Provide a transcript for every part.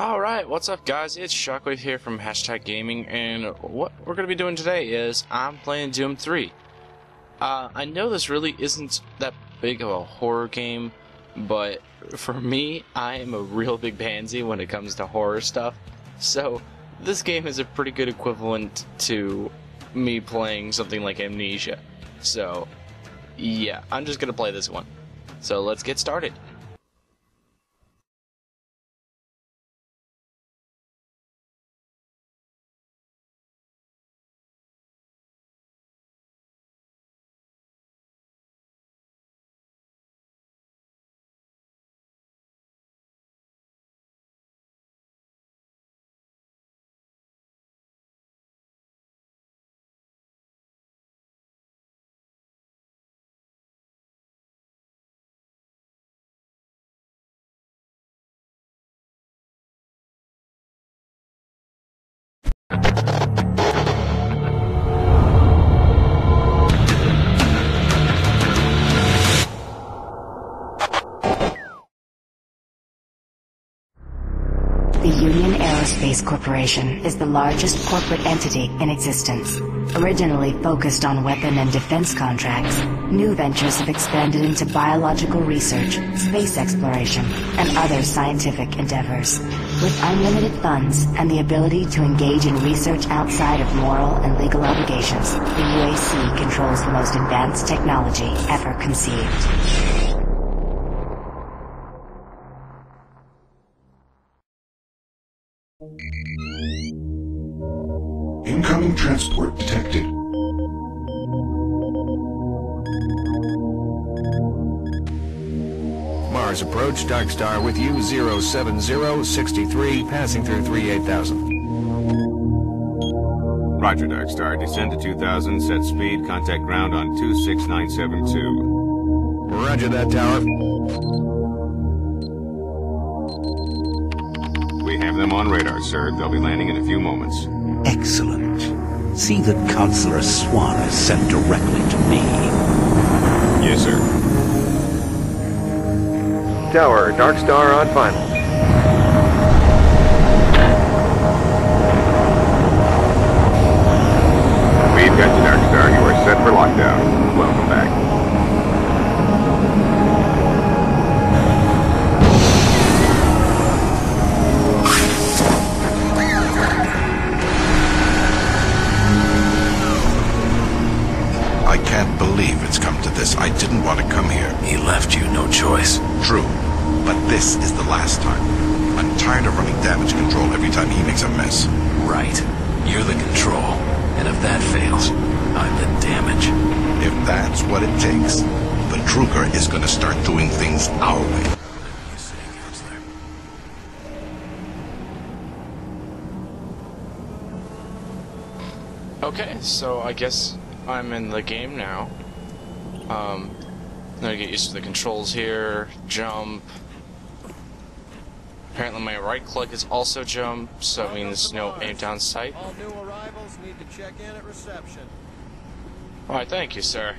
Alright, what's up guys? It's Shockwave here from Hashtag Gaming, and what we're going to be doing today is I'm playing Doom 3. Uh, I know this really isn't that big of a horror game, but for me, I am a real big pansy when it comes to horror stuff, so this game is a pretty good equivalent to me playing something like Amnesia. So, yeah, I'm just going to play this one. So let's get started. The Union Aerospace Corporation is the largest corporate entity in existence. Originally focused on weapon and defense contracts, new ventures have expanded into biological research, space exploration, and other scientific endeavors. With unlimited funds and the ability to engage in research outside of moral and legal obligations, the UAC controls the most advanced technology ever conceived. Incoming transport detected. Mars approach, Dark Star with you, 07063, passing through 38000. Roger, Dark Star. Descend to 2000, set speed, contact ground on 26972. Roger that, Tower. Them on radar, sir. They'll be landing in a few moments. Excellent. See that Counselor Swann is sent directly to me. Yes, sir. Tower, Dark Star on final. We've got you, Dark Star. You are set for lockdown. Welcome back. Believe it's come to this. I didn't want to come here. He left you no choice. True. But this is the last time. I'm tired of running damage control every time he makes a mess. Right. You're the control. And if that fails, I'm the damage. If that's what it takes, Betruger is going to start doing things our way. You say, Counselor. Okay, so I guess I'm in the game now. Um, I'm gonna get used to the controls here. Jump. Apparently my right click is also jump, so it means no aim down sight. All new arrivals need to check in at reception. Alright, thank you, sir.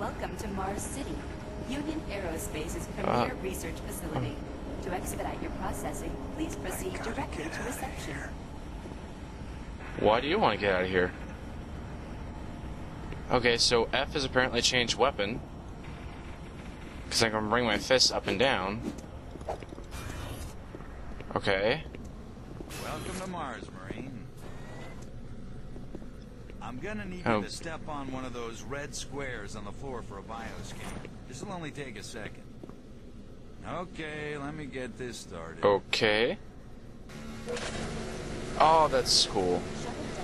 Welcome to Mars City, Union Aerospace's premier Uh, research facility. To expedite your processing, please proceed directly to reception. Why do you want to get out of here? Okay, so F is apparently changed weapon. Because I can bring my fists up and down. Okay. Welcome to Mars, Marine. I'm gonna need Oh. you to step on one of those red squares on the floor for a bioscan. This'll only take a second. Okay, let me get this started. Okay. Oh, that's cool.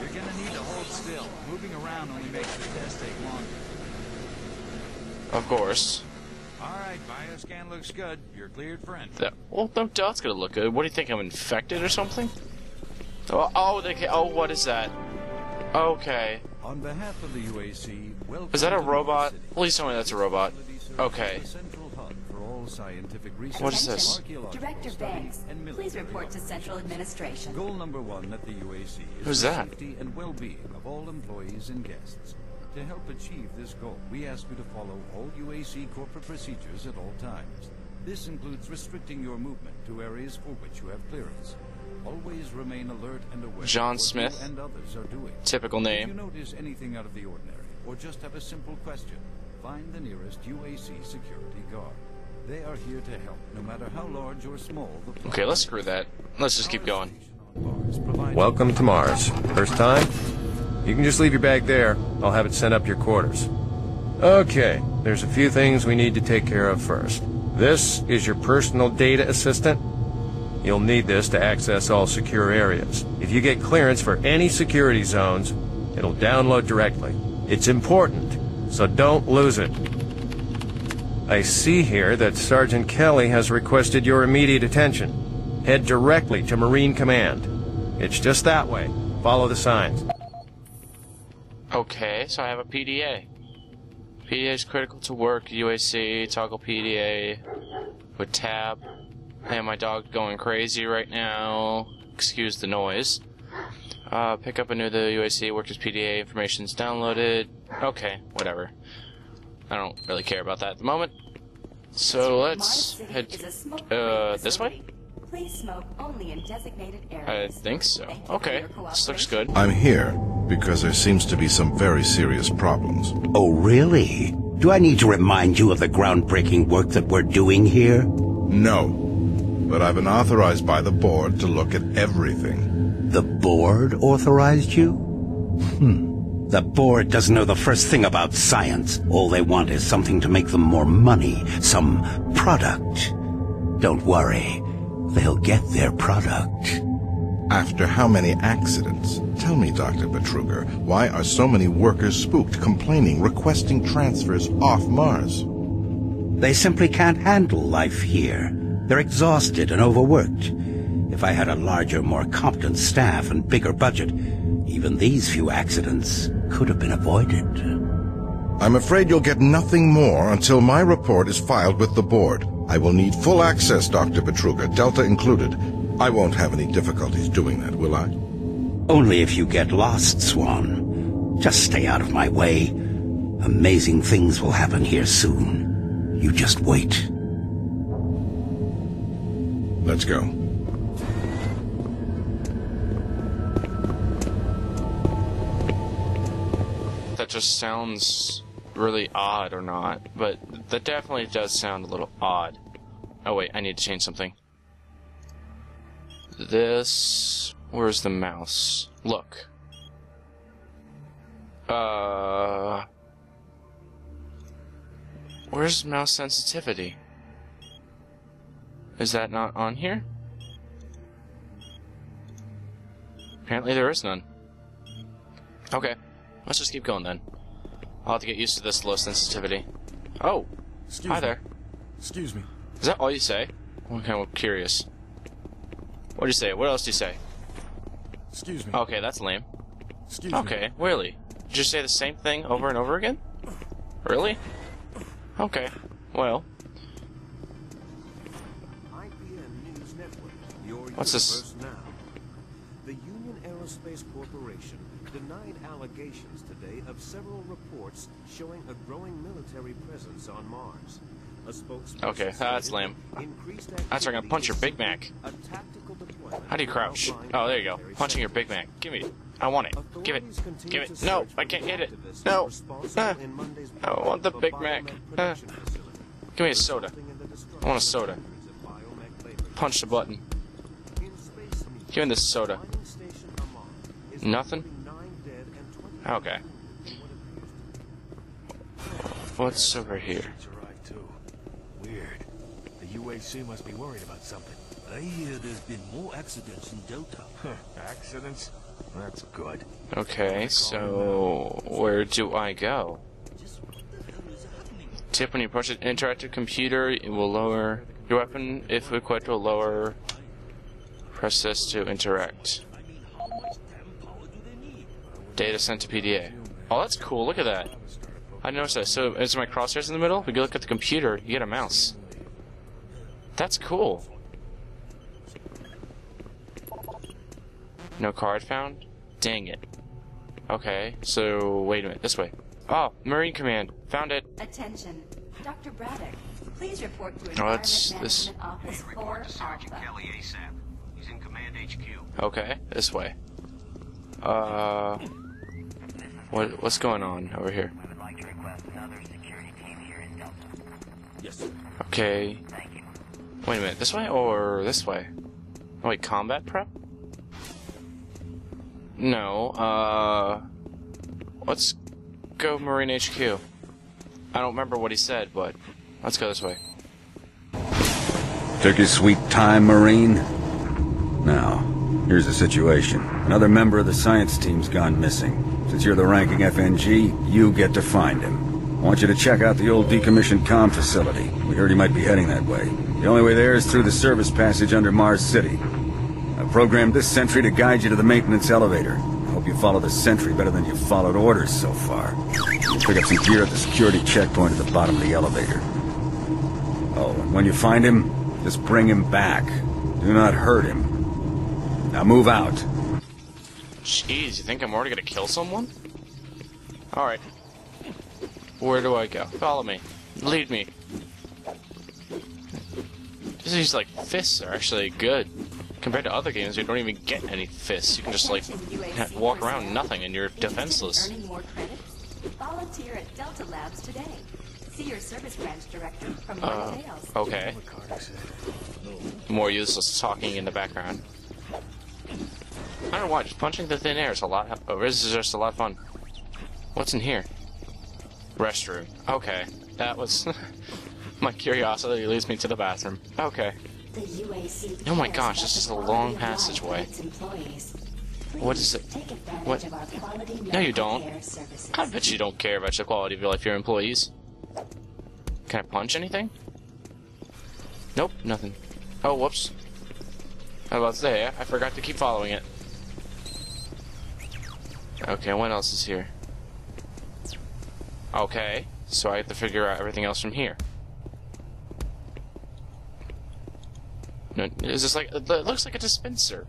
You're gonna need to hold still. Moving around only makes the test take longer. Of course. Alright, bioscan looks good. You're cleared for entry. Well, no doubt's gonna look good. What do you think? I'm infected or something? Oh, oh, they, ca- oh, what is that? Okay. On behalf of the UAC, Is that a robot? Please tell me that's a robot. Okay. The central hub for all scientific research, What is this? Director Banks, please report to Central. Administration. Goal number one at the UAC is Who's the that? safety and well-being of all employees and guests. To help achieve this goal, we ask you to follow all UAC corporate procedures at all times. This includes restricting your movement to areas for which you have clearance. Always remain alert and aware John of what Smith. you and others are doing. Typical name. If you notice anything out of the ordinary, or just have a simple question, find the nearest UAC security guard. They are here to help, no matter how large or small the Okay, let's screw that. Let's just keep going. Welcome to Mars. First time? You can just leave your bag there. I'll have it sent up your quarters. Okay, there's a few things we need to take care of first. This is your personal data assistant. You'll need this to access all secure areas. If you get clearance for any security zones, it'll download directly. It's important, so don't lose it. I see here that Sergeant Kelly has requested your immediate attention. Head directly to Marine Command. It's just that way. Follow the signs. Okay, so I have a PDA. PDA is critical to work. UAC, toggle PDA with tab. And my dog going crazy right now. Excuse the noise. Uh, pick up a new the UAC, work as PDA, information's downloaded. Okay, whatever. I don't really care about that at the moment. So let's head is a smoke uh this way. Please smoke only in designated areas. I think so. Thank you for Okay, this looks good. I'm here because there seems to be some very serious problems. Oh, really? Do I need to remind you of the groundbreaking work that we're doing here? No. But I've been authorized by the board to look at everything. The board authorized you? Hmm. The board doesn't know the first thing about science. All they want is something to make them more money, some product. Don't worry. They'll get their product. After how many accidents? Tell me, Dr. Betruger, why are so many workers spooked, complaining, requesting transfers off Mars? They simply can't handle life here. They're exhausted and overworked. If I had a larger, more competent staff and bigger budget, even these few accidents could have been avoided. I'm afraid you'll get nothing more until my report is filed with the board. I will need full access, Dr. Betruger, Delta included. I won't have any difficulties doing that, will I? Only if you get lost, Swann. Just stay out of my way. Amazing things will happen here soon. You just wait. Let's go. That just sounds really odd or not, but that definitely does sound a little odd. Oh wait, I need to change something. This... Where's the mouse? Look. Uh... Where's mouse sensitivity? Is that not on here? Apparently there is none. Okay. Let's just keep going then. I'll have to get used to this low sensitivity. Oh! Excuse Hi me. there. Excuse me. Is that all you say? Okay, I'm curious. What do you say? What else do you say? Excuse me. Okay, that's lame. Excuse me. Okay, really? Did you say the same thing over and over again? Really? Okay, well. What's this? Now. The Union Aerospace Corporation denied allegations today of several reports showing a growing military presence on Mars. Okay, that's lame. That's where I'm gonna punch your Big Mac. a tactical deployment How do you crouch? Oh, there you go. Punching your Big Mac. Give me. I want it. Give it. Give it. No, I can't get it. No. Ah. I want the Big Mac. Ah. Give me a soda. I want a soda. Punch the button. Give me this soda. Nothing? Okay. What's over here? Weird. The UAC must be worried about something. I hear there's been more accidents in Delta. Accidents? That's good. Okay, so where do I go? Tip when you approach an interactive computer, it will lower your weapon if equipped will lower. Press this to interact. Data sent to PDA. Oh, that's cool. Look at that. I noticed that. So, is my crosshairs in the middle? If you look at the computer, you get a mouse. That's cool. No card found? Dang it. Okay, so wait a minute. This way. Oh, Marine Command. Found it. Attention. Dr. Braddock, Please report to Oh, it's Environment this. Management Office 4 Alpha. Kelly ASAP. He's in Command HQ. Okay, this way. Uh, what what's going on over here? Yes. Okay. Wait a minute, this way or this way? Oh, wait, combat prep? No, uh... Let's go Marine HQ. I don't remember what he said, but let's go this way. Took your sweet time, Marine? Now, here's the situation. Another member of the science team's gone missing. Since you're the ranking FNG, you get to find him. I want you to check out the old decommissioned com facility. We heard he might be heading that way. The only way there is through the service passage under Mars City. I've programmed this sentry to guide you to the maintenance elevator. I hope you follow the sentry better than you've followed orders so far. You'll pick up some gear at the security checkpoint at the bottom of the elevator. Oh, and when you find him, just bring him back. Do not hurt him. Now move out. Jeez, you think I'm already gonna kill someone? Alright. Where do I go? Follow me. Lead me. These like fists are actually good. Compared to other games, you don't even get any fists. You can just like walk around nothing and you're defenseless. Earning more credits? Volunteer at Delta Labs today. See your service branch director for more Uh, okay. More useless talking in the background. I don't know why, just punching the thin air is a lot. Oh, this is just a lot of fun. What's in here? Restroom. Okay, that was. my curiosity leads me to the bathroom. Okay. The UAC Oh my gosh, this is a long passageway. What is it? What? of our quality No, you don't. I bet you don't care about the quality of your life, your employees. Can I punch anything? Nope, nothing. Oh, whoops. I was say, I forgot to keep following it. Okay, what else is here? Okay, so I have to figure out everything else from here. Is this like, it looks like a dispenser.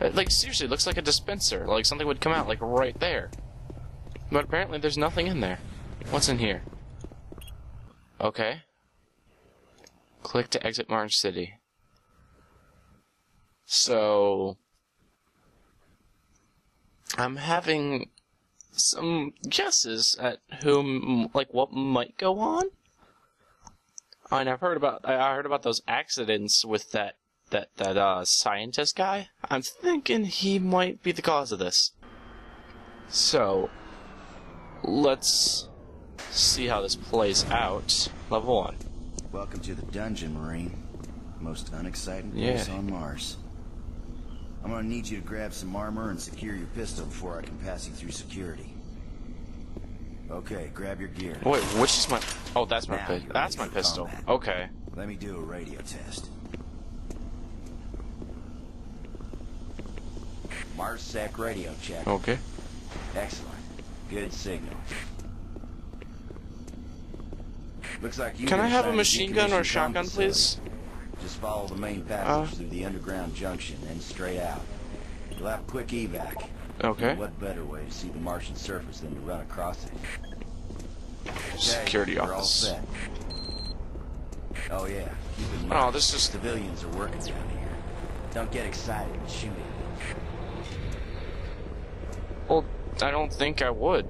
Like, seriously, it looks like a dispenser. Like something would come out, like, right there. But apparently there's nothing in there. What's in here? Okay. Click to exit Mars City. So... I'm having some guesses at whom, like, what might go on? And I've heard about, I heard about those accidents with that, that, that, uh, scientist guy. I'm thinking he might be the cause of this. So, let's see how this plays out. Level 1. Welcome to the dungeon, Marine. Most unexciting Yeah. place on Mars. I'm gonna need you to grab some armor and secure your pistol before I can pass you through security. Okay, grab your gear. Wait, which is my... Oh, that's my Now pi- That's my pistol. combat. Okay. Let me do a radio test. MarsSec radio check. Okay. Excellent. Good signal. Looks like you Can I have a machine gun or decommissioned shotgun, please? Just follow the main passage Uh. through the underground junction and straight out. You'll have quick evac. Okay. What better way to see the Martian surface than to run across it? Security all office. Oh yeah, keep in mind. Oh, this is- civilians are working down here. Don't get excited and shoot it. Well, I don't think I would.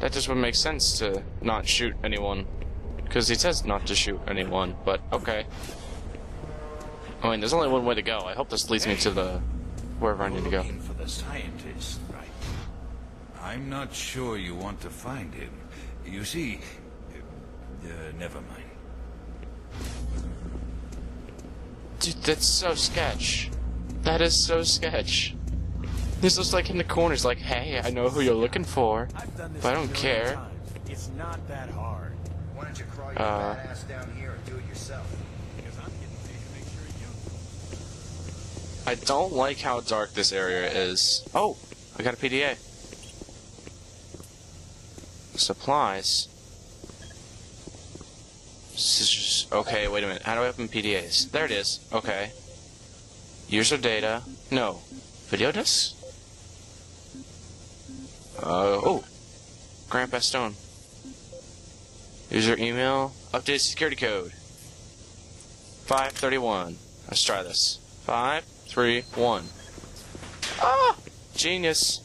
That just would make sense to not shoot anyone. Because he says not to shoot anyone, but okay. I mean, there's only one way to go. I hope this leads me to the... wherever I need to go. For the scientist, right? I'm not sure you want to find him. You see, uh, never mind. Dude, that's so sketch. That is so sketch. This looks like in the corners like, hey, I know who you're looking for, but I don't care. It's not that hard. Uh, ass down here and do it yourself? Because I'm getting paid to make sure you I don't like how dark this area is. Oh, I got a PDA. Supplies. Scissors. Okay, wait a minute. How do I open PDAs? There it is. Okay. User data. No. Video disc? Uh, oh. Grant Bastone. User email. Update security code. 531. Let's try this. 531. Ah! Genius.